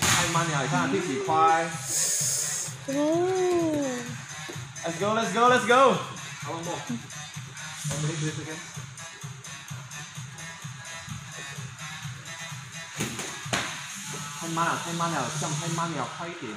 太慢了，你看第几块哦，？Let's go, let's go, let's go. How long more? One minute, do this again. 太慢了，太慢了，这样太慢了，快一点。